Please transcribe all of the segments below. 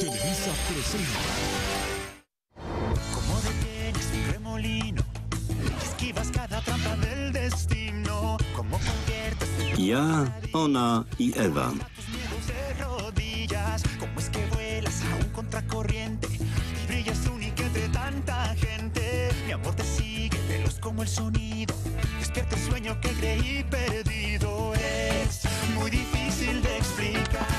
Televisa presenta. Como detienes un remolino, esquivas cada trampa del destino. Como conviertes Ja, ona i Ewa. tus miedos de rodillas. Como es que vuelas a un contracorriente y brillas única entre tanta gente. Mi amor te sigue veloz como el sonido. Despierta el sueño que creí perdido. Es muy difícil de explicar.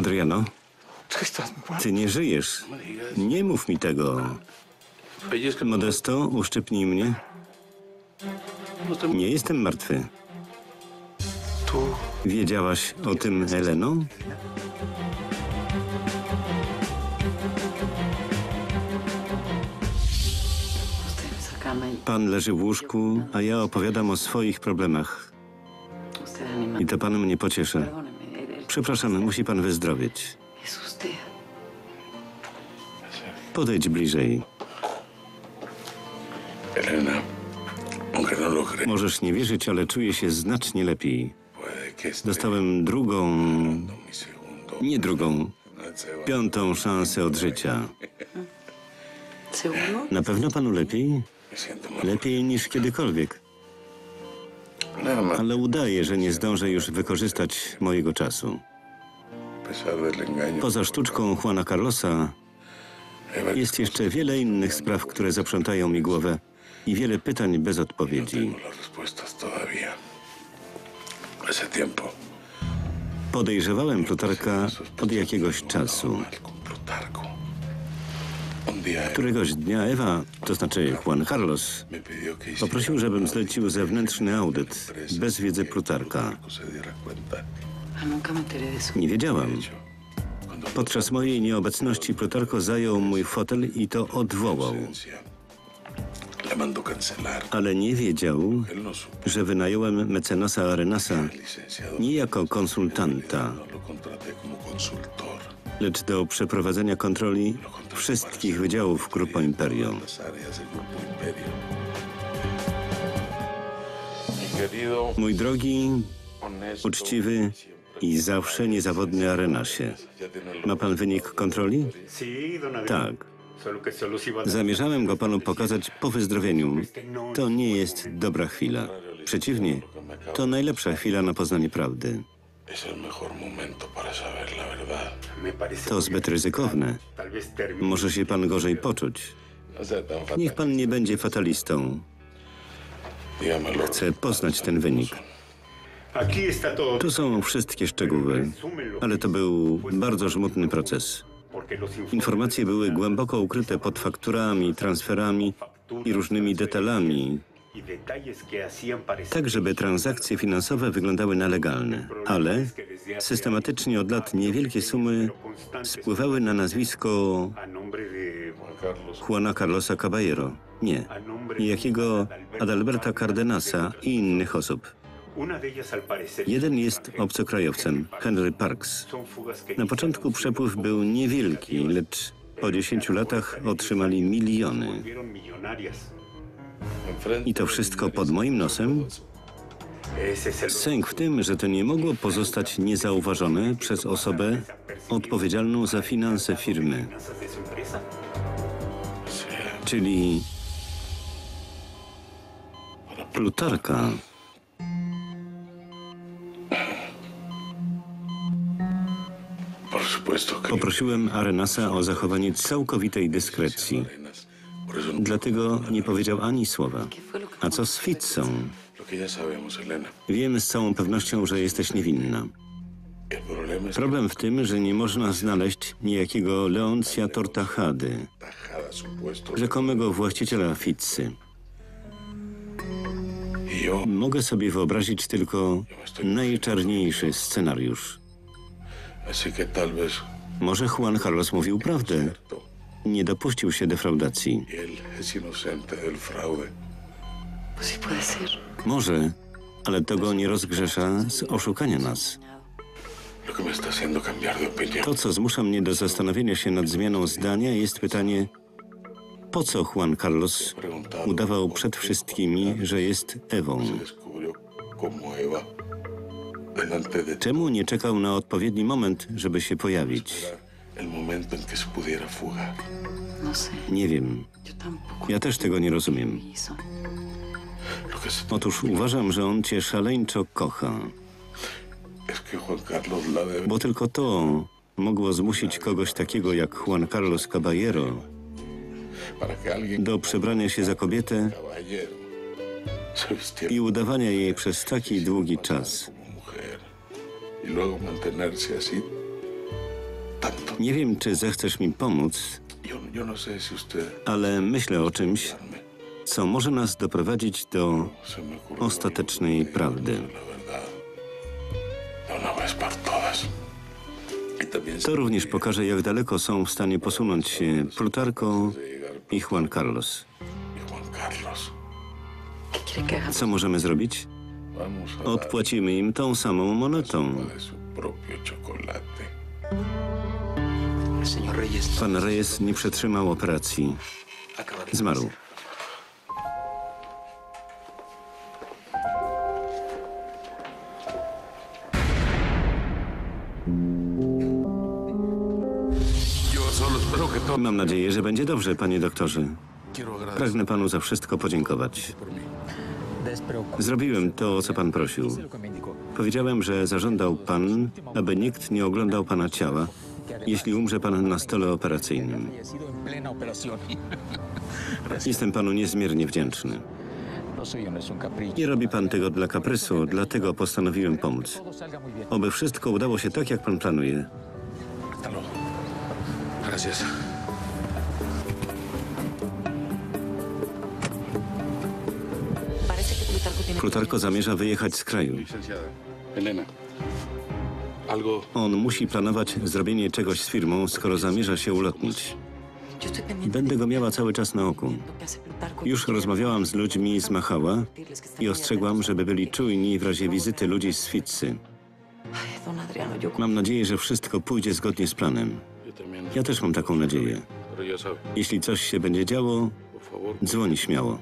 Adriano, ty nie żyjesz. Nie mów mi tego. Modesto, uszczypnij mnie. Nie jestem martwy. Wiedziałaś o tym, Eleno? Usted en esa cama y Pan leży w łóżku, a ja opowiadam o swoich problemach. I to pan mnie pocieszy. Przepraszam, musi pan wyzdrowieć. es usted. Podejdź bliżej. Elena, Możesz nie wierzyć, ale czuję się znacznie lepiej. Dostałem drugą, nie drugą, piątą szansę od życia. Na pewno panu lepiej? Lepiej niż kiedykolwiek. Ale udaję, że nie zdążę już wykorzystać mojego czasu. Poza sztuczką Juana Carlosa jest jeszcze wiele innych spraw, które zaprzątają mi głowę i wiele pytań bez no odpowiedzi. Podejrzewałem Plutarka od jakiegoś No czasu. Któregoś dnia Ewa, to znaczy Juan Carlos, poprosił, żebym zlecił zewnętrzny audyt bez wiedzy Plutarka. Nie wiedziałam. Podczas mojej nieobecności Plutarko zajął mój fotel i to odwołał. Ale nie wiedział, że wynająłem mecenasa Arenasa nie jako konsultanta, lecz do przeprowadzenia kontroli wszystkich wydziałów Grupo Imperium. Mój drogi, uczciwy i zawsze niezawodny Arenasie. Ma pan wynik kontroli? Tak. Zamierzałem go panu pokazać po wyzdrowieniu. To nie jest dobra chwila. Przeciwnie, to najlepsza chwila na poznanie prawdy. To zbyt ryzykowne. Może się pan gorzej poczuć. No. Niech pan nie będzie fatalistą. Chcę poznać ten wynik. Tu są wszystkie szczegóły, ale to był bardzo żmudny proces. Informacje były głęboko ukryte pod fakturami, transferami i różnymi detalami, tak żeby transakcje finansowe wyglądały na legalne. Ale systematycznie od lat niewielkie sumy spływały na nazwisko. Juana Carlosa Caballero. Nie, niejakiego Adalberta Cardenasa i innych osób. Jeden jest obcokrajowcem, Henry Parks. Na początku przepływ był niewielki, lecz po 10 latach otrzymali miliony. I to wszystko pod moim nosem? Sęk w tym, że to nie mogło pozostać niezauważone przez osobę odpowiedzialną za finanse firmy. Czyli Plutarka. Poprosiłem Arenasa o zachowanie całkowitej dyskrecji. Dlatego nie powiedział ani słowa. A co z Fitzą? Lo que ya sabemos, Elena. Wiem z całą pewnością, że jesteś niewinna. Problem w tym, że nie można znaleźć niejakiego tajada supuesto. rzekomego właściciela Fitzy. Mogę sobie wyobrazić tylko najczarniejszy scenariusz. Może Juan Carlos mówił prawdę. Nie dopuścił się defraudacji. y. Może, ale to go nie rozgrzesza z oszukania nas. To, co zmusza mnie do zastanowienia się nad zmianą zdania, jest pytanie, po co Juan Carlos udawał przed wszystkimi, że jest Ewą? Czemu nie czekał na odpowiedni moment, żeby się pojawić? El momento en que se pudiera fugar. No sé. Nie wiem. Ja też tego nie rozumiem. Otóż uważam, że on cię szaleńczo kocha, bo tylko to mogło zmusić kogoś takiego jak Juan Carlos Caballero do przebrania się za kobietę i udawania jej przez taki długi czas. y luego mantenerse así. Nie wiem, czy zechcesz mi pomóc, no ale myślę o czymś, co może nas doprowadzić do ostatecznej prawdy. por todas. Y To również pokaże, jak daleko są w stanie posunąć się Plutarco i Juan Carlos. y. Co możemy zrobić? Odpłacimy im tą samą monetą. Pan Reyes nie przetrzymał operacji. Zmarł. Mam nadzieję, że będzie dobrze, panie doktorze. Pragnę panu za wszystko podziękować. Zrobiłem to, o co pan prosił. Powiedziałem, że zażądał pan, aby nikt nie oglądał pana ciała, jeśli umrze pan na stole operacyjnym. Jestem panu niezmiernie wdzięczny. Nie robi pan tego dla kaprysu, dlatego postanowiłem pomóc. Oby wszystko udało się tak, jak pan planuje. Gracias. Plutarko zamierza wyjechać z kraju. On musi planować zrobienie czegoś z firmą, skoro zamierza się ulotnić. Będę go miała cały czas na oku. Już rozmawiałam z ludźmi z Machała i ostrzegłam, żeby byli czujni w razie wizyty ludzi z Fitzy. Mam nadzieję, że wszystko pójdzie zgodnie z planem. Ja też mam taką nadzieję. Jeśli coś się będzie działo, dzwoni śmiało.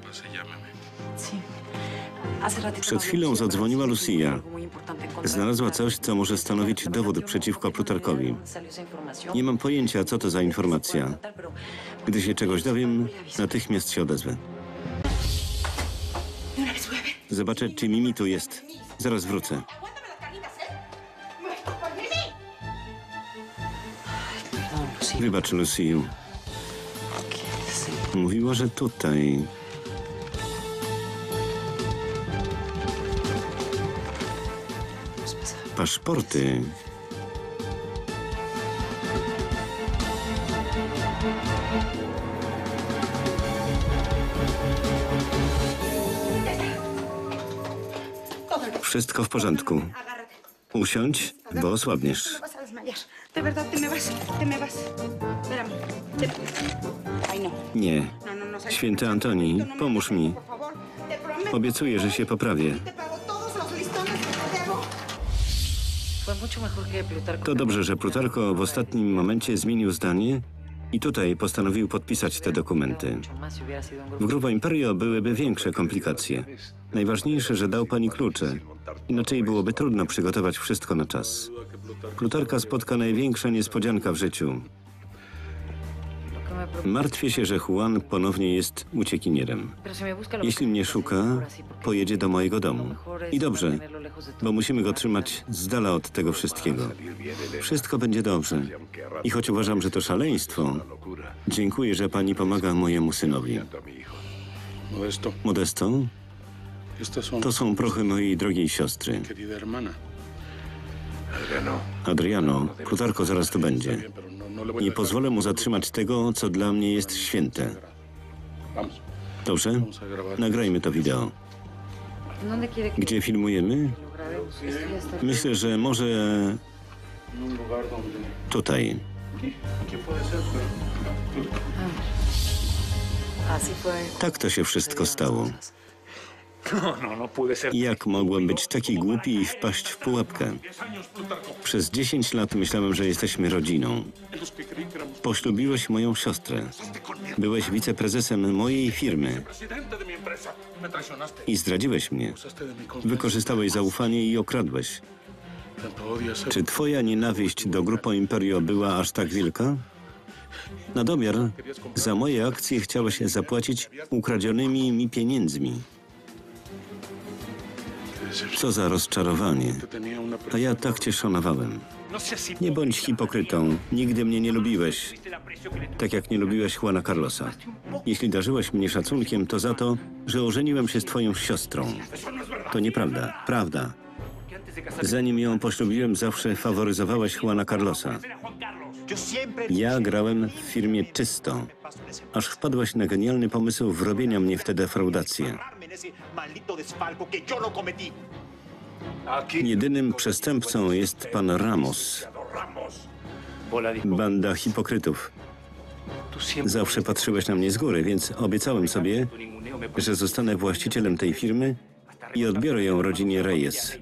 Przed chwilą zadzwoniła Lucia, Znalazła coś, co może stanowić dowód przeciwko Plutarkowi. Nie mam pojęcia, co to za informacja. Gdy się czegoś dowiem, natychmiast się odezwę. Zobaczę, czy Mimi tu jest. Zaraz wrócę. Wybacz, Lucy. Sí. Mówiła, że tutaj. Paszporty. Wszystko w porządku. Usiądź, bo osłabniesz. No. Nie. No, no, no. Święty Antoni, No pomóż mi. Obiecuję, że się poprawię. To dobrze, że Plutarko w ostatnim momencie zmienił zdanie i tutaj postanowił podpisać te dokumenty. W. Grupo Imperio byłyby większe komplikacje. Najważniejsze, że dał pani klucze. Inaczej byłoby trudno przygotować wszystko na czas. Plutarka spotka największa niespodzianka w życiu. Martwię się, że Juan ponownie jest uciekinierem. Jeśli mnie szuka, pojedzie do mojego domu. I dobrze, bo musimy go trzymać z dala od tego wszystkiego. Wszystko będzie dobrze. I choć uważam, że to szaleństwo, dziękuję, że pani pomaga mojemu synowi. Modesto, to są prochy mojej drogiej siostry. Adriano, Plutarko zaraz tu będzie. No, Nie dejar. pozwolę mu zatrzymać tego, co dla mnie jest święte. Dobrze? Nagrajmy to wideo. ¿Dónde quiere que Gdzie filmujemy? Myślę, że może tutaj. Tak to się wszystko stało. No, no, no ser. Jak mogłem być taki głupi i wpaść w pułapkę? Przez 10 lat myślałem, że jesteśmy rodziną. Poślubiłeś moją siostrę. Byłeś wiceprezesem mojej firmy i zdradziłeś mnie. Wykorzystałeś zaufanie i okradłeś. Czy twoja nienawiść do Grupo Imperio była aż tak wielka? Na domiar, za moje akcje chciałeś zapłacić ukradzionymi mi pieniędzmi. Co za rozczarowanie. A ja tak cię szanowałem. Nie bądź hipokrytą. Nigdy mnie nie lubiłeś. Tak jak nie lubiłeś Juana Carlosa. Jeśli darzyłeś mnie szacunkiem, to za to, że ożeniłem się z twoją siostrą. To nieprawda. Prawda. Zanim ją poślubiłem, zawsze faworyzowałeś Juana Carlosa. Ja grałem w firmie czysto, aż wpadłaś na genialny pomysł wrobienia mnie w tę defraudację. En ese maldito desfalco que yo no cometí. Jedynym przestępcą jest pan Ramos, banda hipokrytów. Zawsze patrzyłeś na mnie z góry, więc obiecałem sobie, że zostanę właścicielem tej firmy i odbiorę ją rodzinie Reyes.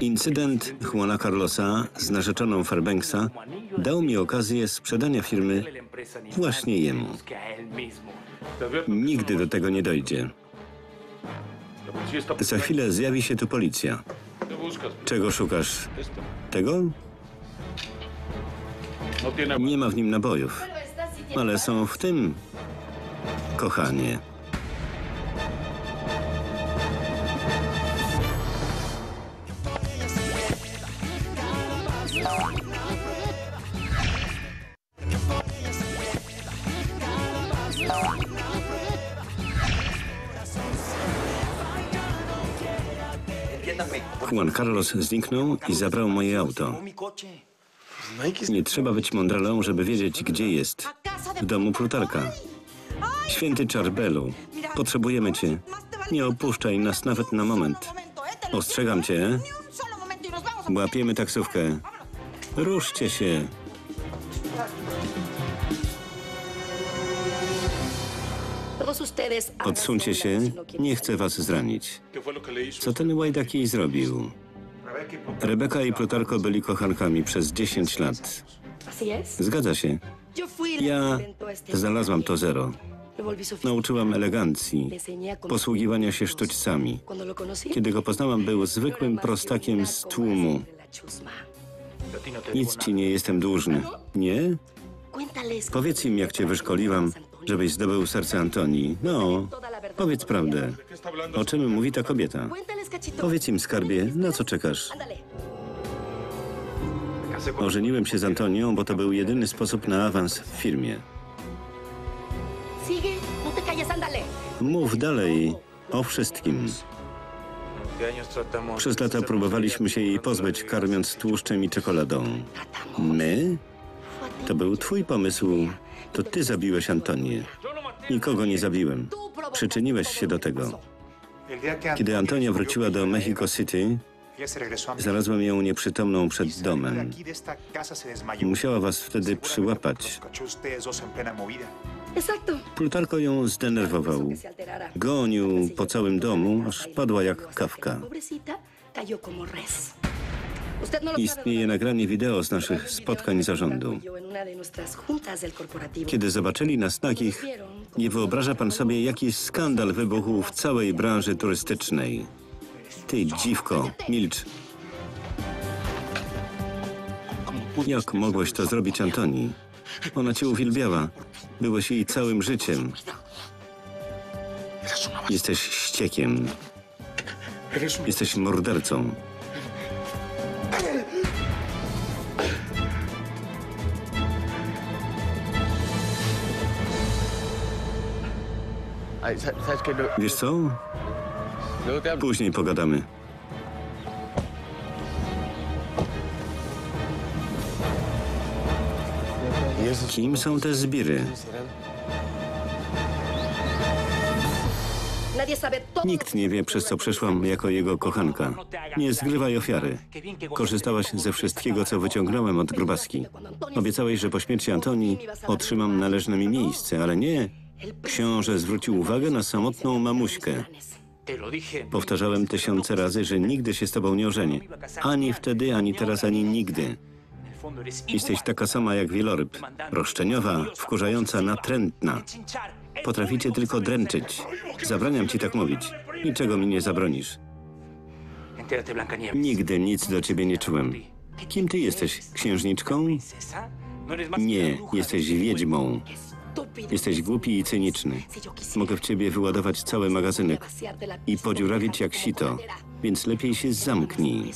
Incydent Juana Carlosa z narzeczoną Fairbanksa dał mi okazję sprzedania firmy właśnie jemu. Nigdy do tego nie dojdzie. Za chwilę zjawi się tu policja. Czego szukasz? Tego? Nie ma w nim nabojów. Ale są w tym, kochanie. Juan Carlos zniknął i zabrał moje auto. Nie trzeba być mądralą, żeby wiedzieć, gdzie jest. W domu Plutarka. Święty Czarbelu, potrzebujemy cię. Nie opuszczaj nas nawet na moment. Ostrzegam cię. Łapiemy taksówkę. Ruszcie się. Odsuńcie się. Nie chcę was zranić. Co ten łajdak jej zrobił? Rebeka i Plutarko byli kochankami przez 10 lat. Zgadza się. Ja znalazłam to zero. Nauczyłam elegancji, posługiwania się sztućcami. Kiedy go poznałam, był zwykłym prostakiem z tłumu. Nic ci nie jestem dłużny. Nie? Powiedz im, jak cię wyszkoliłam, żebyś zdobył serce Antonii. No, powiedz prawdę. O czym mówi ta kobieta? Powiedz im, skarbie, na co czekasz? Ożeniłem się z Antonią, bo to był jedyny sposób na awans w firmie. Mów dalej o wszystkim. Przez lata próbowaliśmy się jej pozbyć, karmiąc tłuszczem i czekoladą. My? To był twój pomysł. To ty zabiłeś Antonię. Nikogo nie zabiłem. Przyczyniłeś się do tego. Kiedy Antonia wróciła do Mexico City, znalazłem ją nieprzytomną przed domem. Musiała was wtedy przyłapać. Plutarko ją zdenerwował. Gonił po całym domu, aż padła jak kawka. Istnieje nagranie wideo z naszych spotkań zarządu. Kiedy zobaczyli nas nagich, nie wyobraża pan sobie, jaki skandal wybuchł w całej branży turystycznej. Ty dziwko, milcz. Jak mogłeś to zrobić Antoni? Ona cię uwielbiała. Byłeś jej całym życiem. Jesteś ściekiem. Jesteś mordercą. Wiesz co? Hablo. Później pogadamy. ¿Y esos Kim są te zbiry? Nikt nie wie, przez co przeszłam jako jego kochanka. Nie zgrywaj ofiary. Korzystałaś ze wszystkiego, co wyciągnąłem od grubaski. Obiecałeś, że po śmierci Antonii otrzymam należne mi miejsce, ale nie. Książę zwrócił uwagę na samotną mamuśkę. Powtarzałem tysiące razy, że nigdy się z tobą nie ożenię. Ani wtedy, ani teraz, ani nigdy. Jesteś taka sama jak wieloryb. Roszczeniowa, wkurzająca, natrętna. Potraficie tylko dręczyć. Zabraniam ci tak mówić. Niczego mi nie zabronisz. Nigdy nic do ciebie nie czułem. Kim ty jesteś? Księżniczką? Nie, jesteś wiedźmą. Jesteś głupi i cyniczny. Mogę w ciebie wyładować cały magazynek i podziurawić jak sito. Więc lepiej się zamknij.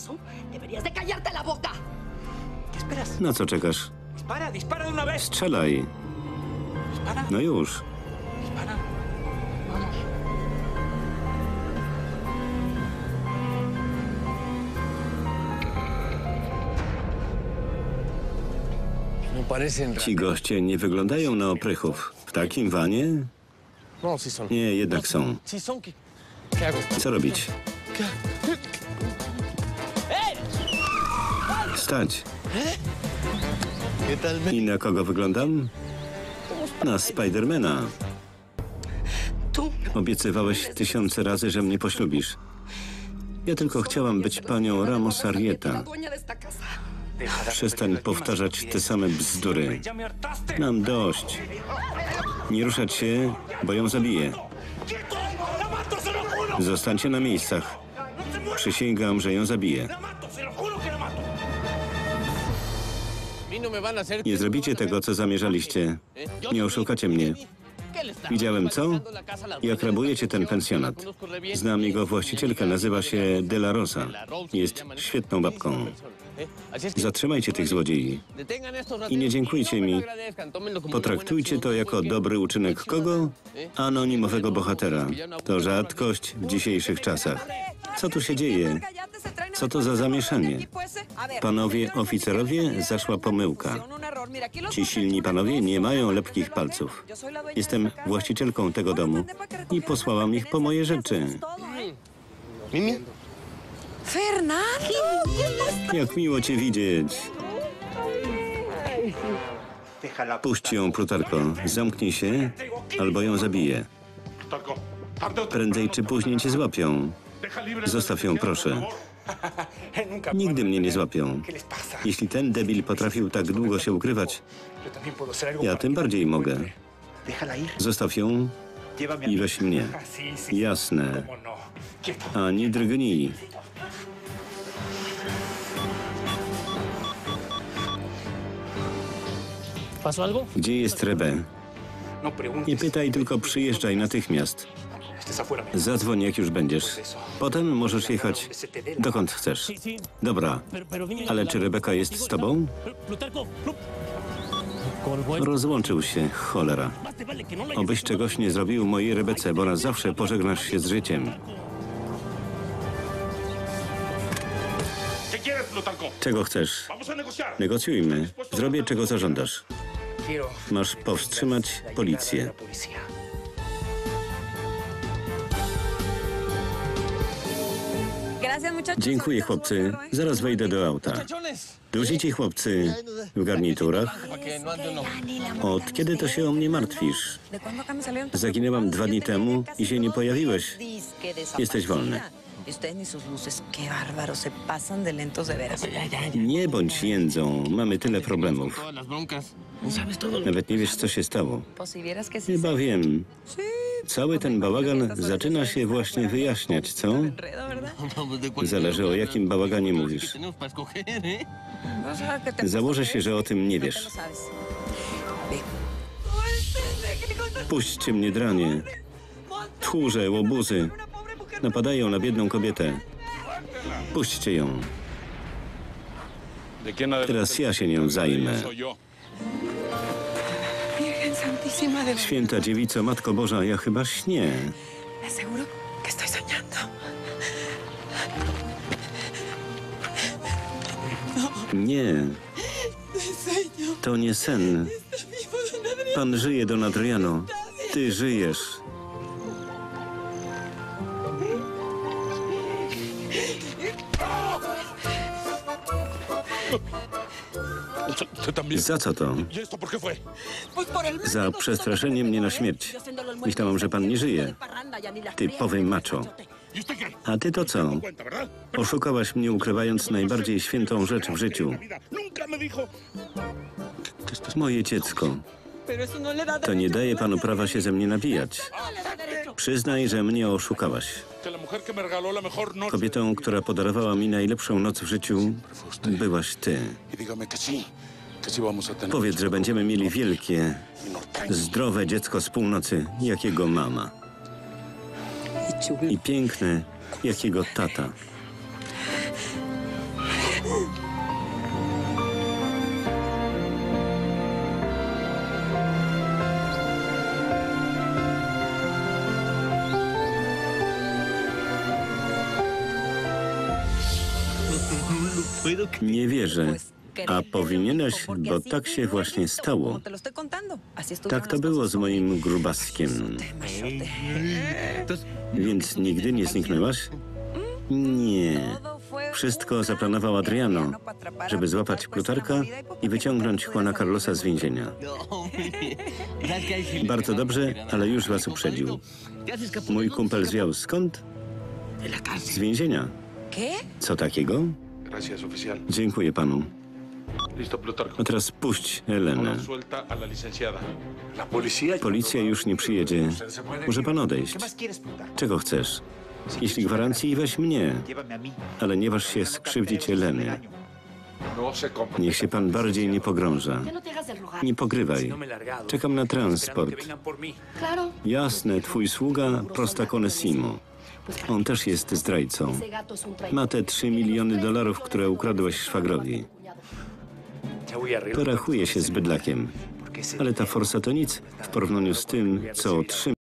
Na co czekasz? Strzelaj. No już. Ci goście nie wyglądają na oprychów. W takim wanie? No. Nie, jednak są. Co robić? Stać. I na kogo wyglądam? Na Spidermana. Obiecywałeś tysiące razy, że mnie poślubisz. Ja tylko chciałam być panią Ramos Arrieta. Przestań powtarzać te same bzdury. Mam dość. Nie ruszać się, bo ją zabiję. Zostańcie na miejscach. Przysięgam, że ją zabiję. Nie zrobicie tego, co zamierzaliście. Nie oszukacie mnie. Widziałem co? Jak rabujecie ten pensjonat. Znam jego właścicielkę, nazywa się De La Rosa. Jest świetną babką. Zatrzymajcie tych złodziei. I nie dziękujcie mi. Potraktujcie to jako dobry uczynek kogo? Anonimowego bohatera. To rzadkość w dzisiejszych czasach. Co tu się dzieje? Co to za zamieszanie? Panowie oficerowie, zaszła pomyłka. Ci silni panowie nie mają lepkich palców. Jestem właścicielką tego domu i posłałam ich po moje rzeczy. Mimi, Fernando. Jak miło cię widzieć. Puść ją, Plutarko. Zamknij się, albo ją zabiję. Prędzej czy później cię złapią. Zostaw ją, proszę. Nigdy mnie nie złapią. Jeśli ten debil potrafił tak długo się ukrywać, ja tym bardziej mogę. Zostaw ją i weź mnie. Jasne. Ani drgnij. ¿Pasó algo? Gdzie jest Rebe? No. Nie pytaj, tylko przyjeżdżaj natychmiast. Zadzwoń, jak już będziesz. Potem możesz jechać dokąd chcesz. Dobra, ale czy Rebeka jest z tobą? Rozłączył się, cholera. No Obyś czegoś nie zrobił mojej Rebece, bo na zawsze pożegnasz się z życiem. Czego chcesz? Negocjujmy. Zrobię, czego zażądasz. Masz powstrzymać policję. Dziękuję, chłopcy. Zaraz wejdę do auta. Muchachones, Duzi ci chłopcy w garniturach. Od kiedy to się o mnie martwisz? Zaginęłam dwa dni temu i się nie pojawiłeś. Jesteś wolny. Y ustedes ni sus luces, qué bárbaros, se pasan de lentos de veras. Nie bądź jędzą. Mamy tyle problemów. No Nawet nie wiesz, co się stało. Chyba wiem. Cały ten bałagan zaczyna się właśnie wyjaśniać, co? No, cualquier Zależy o jakim bałaganie mówisz. ¿eh? No, Założę się, że o tym nie no wiesz. Puśćcie mnie, dranie. Tchórze, łobuzy. Napadają na biedną kobietę. Puśćcie ją. Teraz ja się nią zajmę. Święta Dziewico, Matko Boża, ja chyba śnię. Nie, to nie sen. Pan żyje, Don Adriano. Ty żyjesz. Za co to? Za przestraszenie mnie na śmierć. Myślałam, że pan nie żyje. Typowy macho. A ty to co? ¿verdad? Oszukałaś mnie, ukrywając najbardziej świętą rzecz w życiu. Moje dziecko. No To nie daje panu prawa się ze mnie nabijać. Przyznaj, że mnie oszukałaś. Kobietą, która podarowała mi najlepszą noc w życiu, byłaś ty. Y. Powiedz, że będziemy mieli wielkie, zdrowe dziecko z północy, jakiego mama. I piękne, jakiego tata. Nie wierzę. A powinieneś, bo tak się właśnie stało. Tak to było z moim grubaskiem. Więc nigdy nie zniknęłaś? Nie. Wszystko zaplanował Adriano, żeby złapać Plutarka i wyciągnąć Juana Carlosa z więzienia. Bardzo dobrze, ale już was uprzedził. Mój kumpel zwiał skąd? Z więzienia. Co takiego? Gracias, oficial. Dziękuję panu. Listo, Plutarco. A teraz puść Helenę. Ahora suelta a la licenciada. La policía. Policja już nie przyjedzie. Może pan odejść. Czego chcesz? Jeśli gwarancji, weź mnie. Ale nie waż się skrzywdzić Heleny. No se compra. Niech się pan bardziej nie pogrąża. Nie pogrywaj. No he largado. Czekam na transport. Jasne, twój sługa prosta Conesimo. On też jest zdrajcą. Ma te 3 miliony dolarów, które ukradłeś szwagrowi. Ya voy arriba. To rachuje się z bydlakiem. Ale ta forsa to nic w porównaniu z tym, co otrzyma.